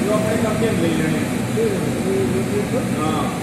ಇವಾಗ ಕೈ ಕಂಪ್ನಿ ಅಂತ ಇಲ್ಲ ಹಾಂ